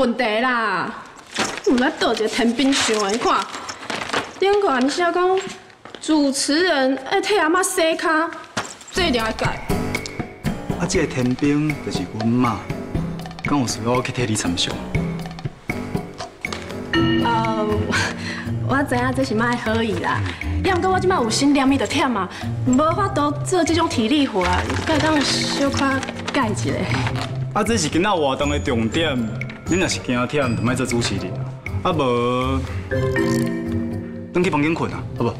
问题啦。唔来倒一个天兵上的，你看，顶管写讲主持人爱替阿妈洗骹，这一定要改。啊，这个天兵就是阮妈，敢有需要我去替你参详？呃，我知影这是卖好意啦，要毋过我即摆有心念伊就忝啊，无法度做这种体力活，该当小可改一下。啊，这是今仔活动的重点，你若是惊忝，就莫做主持人。啊无，回去房间困啊，好不？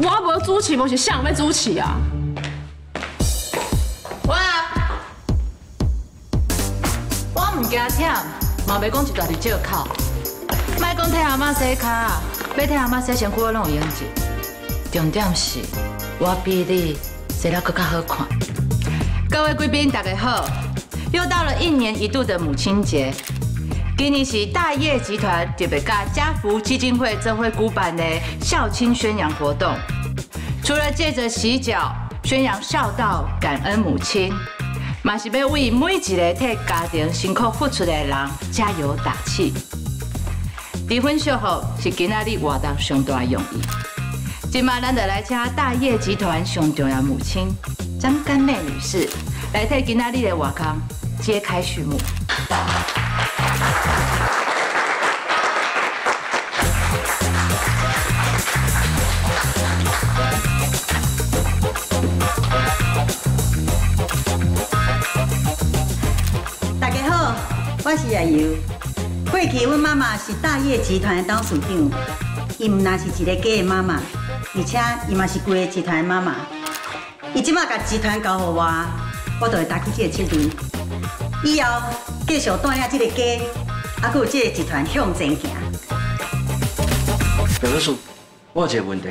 我我无主持，无是谁要主持啊？我我唔惊忝，嘛袂讲一大堆借口。莫讲替阿妈洗脚，要替阿妈洗身躯，我拢有用子。重点是，我比你洗了更加好看。各位贵宾，大家好！又到了一年一度的母亲节。今年是大业集团特别甲家福基金会正会举办的孝亲宣扬活动，除了借着洗脚宣扬孝道、感恩母亲，嘛是要为每一个替家庭辛苦付出的人加油打气。离婚祝福是今仔日活动上大用意。今嘛，咱就来请大业集团上重要母亲张甘妹女士来替今仔日的活动揭开序幕。大家好，我是亚游。过去阮妈妈是大业集团的董事长，伊毋但是一个家的妈妈，而且伊嘛是规个集团的妈妈。伊即马甲集团交互我，我就会担起这个责任。以后继续带领这个家，啊，佮有这个集团向前行。表叔叔，我有一个问题，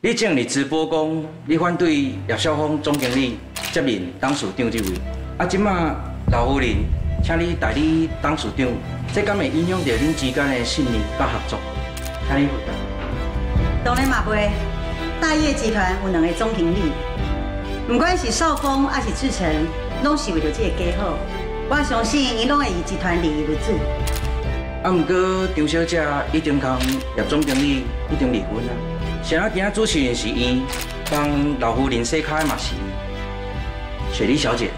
你正日直播讲你反对叶少峰总经理接任董事长这位，啊，即马老夫人请你代理董事长，这敢会影响到恁之间的信任甲合作？请你回答。当然嘛袂，大业集团有两个总经理，不管是少峰还是志成，拢是为着这个家好。我相信伊拢会以集团利益为主。啊，毋过张小姐已经跟叶总经理已经离婚啊。现在今仔主持人是伊，帮老夫人洗脚的嘛是伊，雪莉小姐。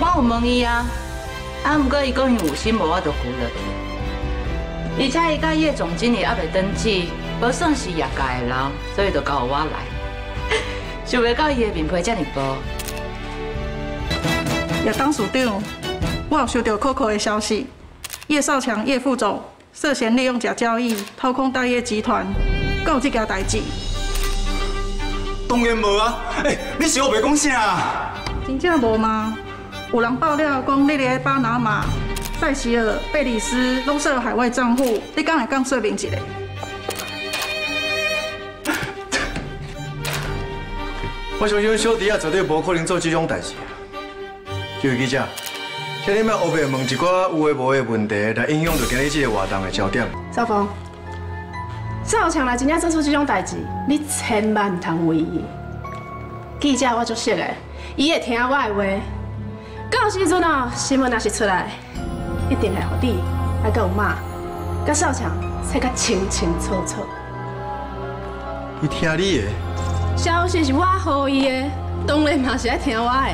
我有问伊啊，啊，不过伊讲伊有心，无我就拒了。而且伊甲叶总经理还未登记，无算是业界的人，所以就交我来。想袂到伊的面皮这么薄。叶董事长，我有收到可靠的消息，叶少强叶副总涉嫌利用假交易掏空大业集团，还有这件代志？当然无啊！哎，你是我白讲啥？真正无吗？有人爆料讲你咧巴拿马、塞西尔、贝里斯拢设海外账户，你敢会讲说明一下？我相信小弟啊，绝对无可能做这种代志。这位记者，请你莫胡白问一寡有诶无诶问题，来影响着今日这个活动的焦点。赵峰，少强来真正做出这种代志，你千万唔通为伊。记者我足熟的，伊会听我的话。到时阵哦，新闻若是出来，一定会互你，还有妈，甲少强猜个清清楚楚。伊听你的。消息是我予伊的，当然嘛是爱听我的。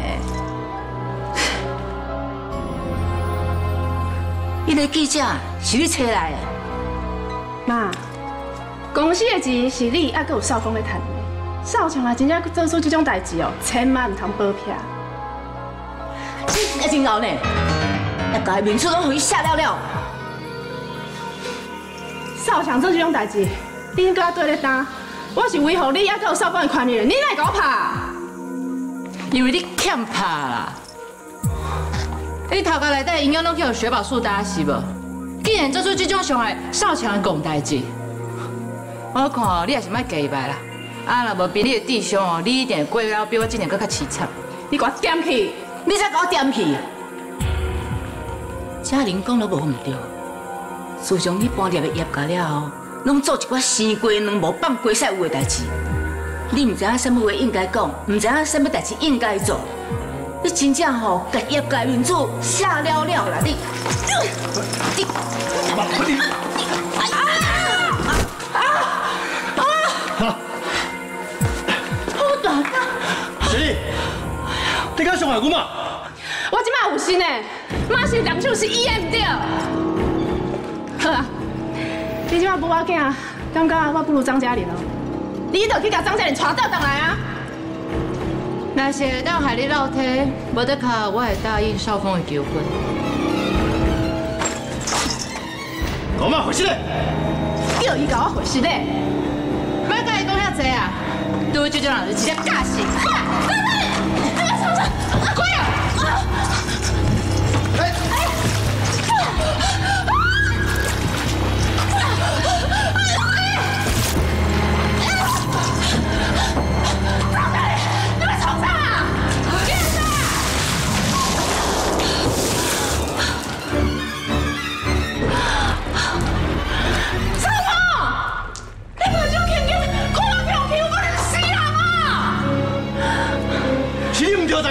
伊个记者是你找来的？妈，公司的钱是你，还阁有少峰咧赚的。少强啊真正做出这种代志哦，千万唔通保骗。你真真敖呢？要把面子拢予伊写了了。少强做这种代志，你应该对咧担。我是维护你，还阁有少峰的权利，你来给我拍？因为你欠拍啦。你头壳内底营养拢叫雪宝树打是无？既然做出这种伤害少强的公代志，我看你也是莫假白啦。啊，若无比你的智商哦，你一定过了比我今年更较凄惨。你给我点去！你才给我点去！嘉玲讲了无唔对，自从你搬入个业界了后，拢做一寡生鸡卵无放鸡屎有的代志。你唔知影什么话应该讲，唔知影什么代志应该做，你真正吼，甲业界运作下了了啦你。你是你，你敢伤害我嘛？我即摆有心的，马是两手是伊的唔对。好啊，你即摆无我囝，感觉我不如张嘉玲哦。你就去甲张嘉玲带倒倒来啊！若是会当害你老体，无得卡，我会答应少峰的求婚。我嘛回去嘞。叫伊甲我回事嘞。莫甲伊讲遐济啊！对这种人就直接假死。哈！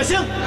不行